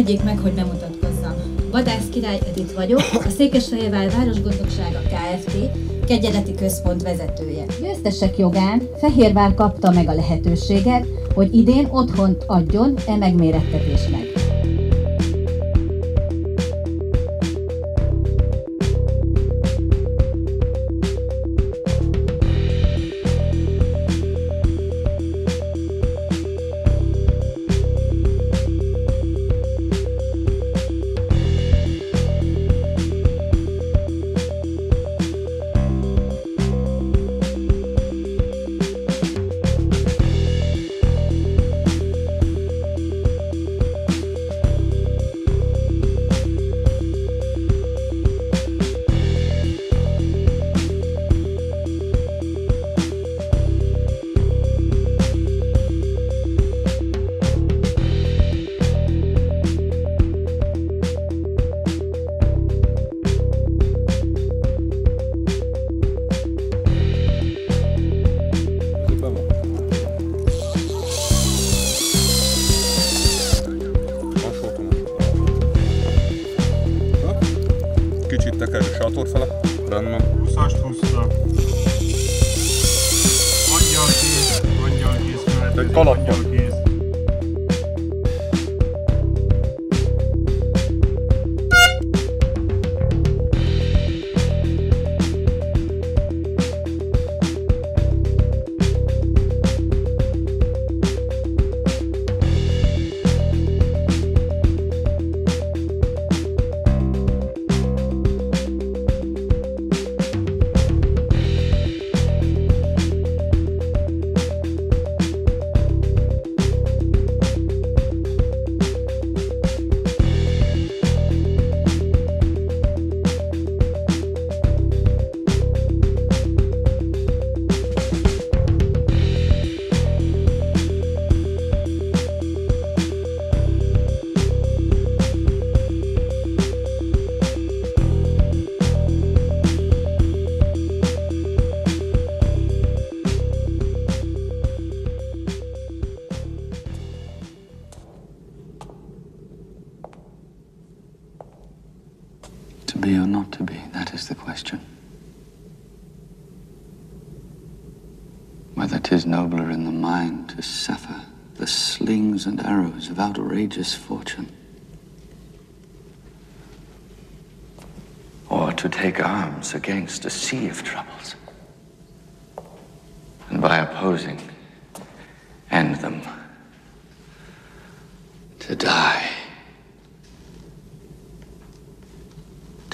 Engedjék meg, hogy bemutatkozzam. Vadász király Edith vagyok, a Székesfehérvár Városgondnoksága Kft. kegyeleti központ vezetője. Győztesek jogán Fehérvár kapta meg a lehetőséget, hogy idén otthont adjon e megmérettetésnek. kicsit tekerj a sátorfele. Rendben. 20-as, 20-ra. Angyalkéz, angyalkéz következik. Egy kalapban. Be or not to be, that is the question. Whether 'tis nobler in the mind to suffer the slings and arrows of outrageous fortune, or to take arms against a sea of troubles, and by opposing, end them, to die.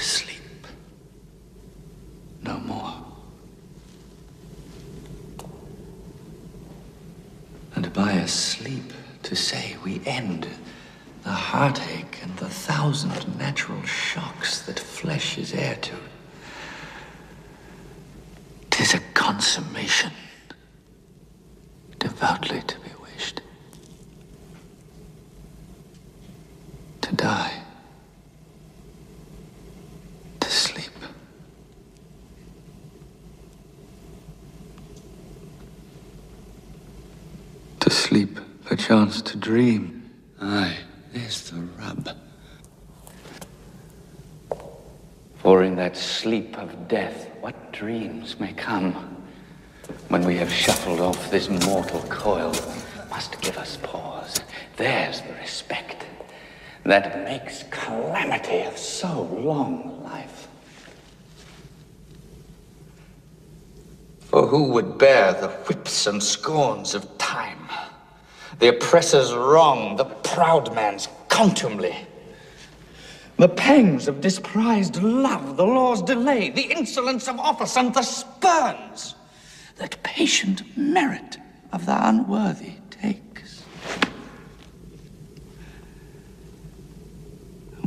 to sleep no more. And by a sleep to say we end the heartache and the thousand natural shocks that flesh is heir to. Tis a consummation devoutly to be wished. To die. To sleep. To sleep, perchance to dream. Aye, there's the rub. For in that sleep of death, what dreams may come when we have shuffled off this mortal coil must give us pause. There's the respect that makes calamity of so long life. For who would bear the whips and scorns of time, the oppressor's wrong, the proud man's contumely, the pangs of disprized love, the law's delay, the insolence of office, and the spurns that patient merit of the unworthy takes?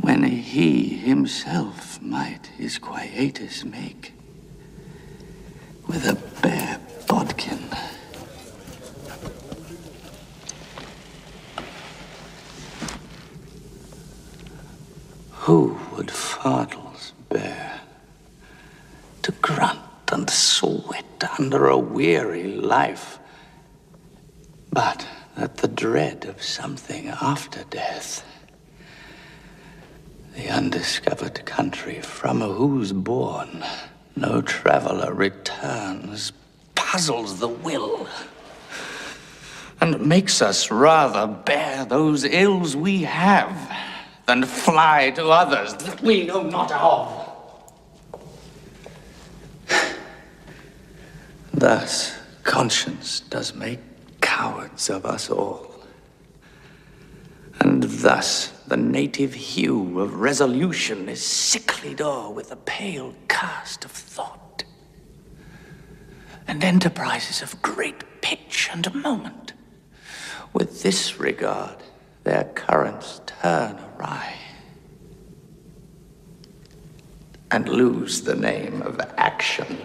When he himself might his quietus make with a bare bodkin. Who would fardels bear to grunt and sweat under a weary life, but that the dread of something after death The undiscovered country from whose bourne no traveler returns puzzles the will and makes us rather bear those ills we have than fly to others that we know not of. Thus, conscience does make cowards of us all. And thus, the native hue of resolution is sicklied o'er with a pale cast of thought. And enterprises of great pitch and moment, with this regard, their currents turn awry and lose the name of action.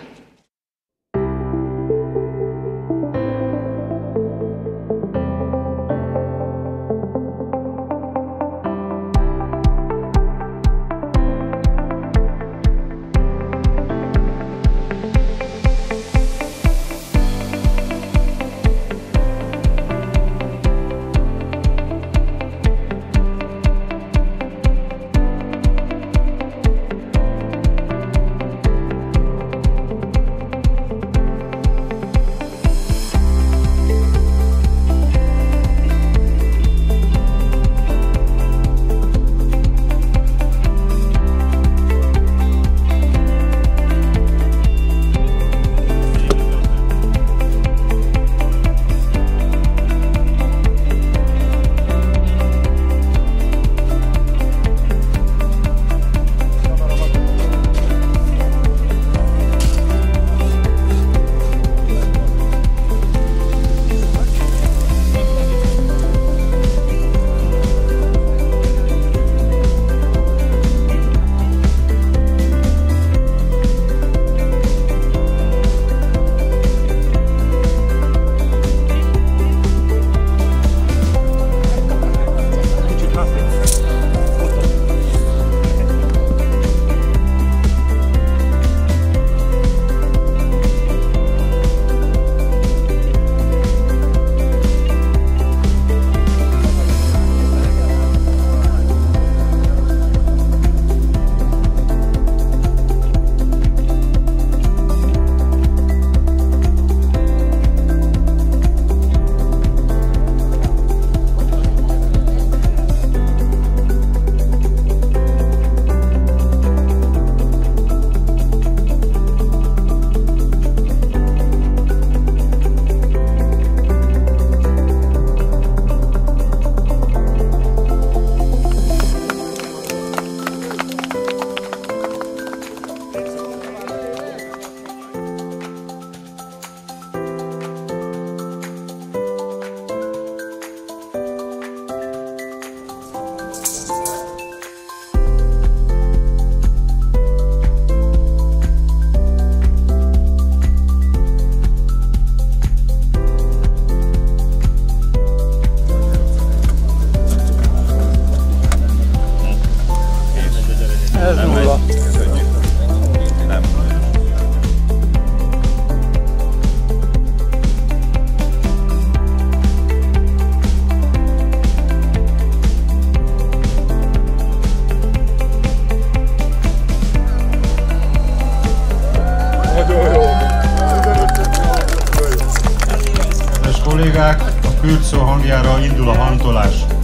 Gürcó hangjára indul a hangtolás.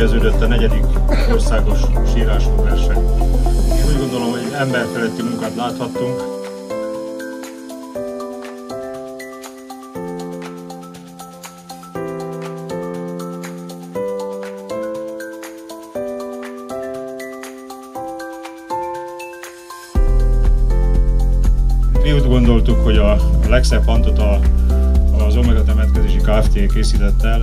Befejeződött a negyedik országos sírású verseny. Én úgy gondolom, hogy emberfeletti munkát láthattunk, Mi úgy gondoltuk, hogy a legszebb hantot a, az Omega temetkezési Kft. készített el,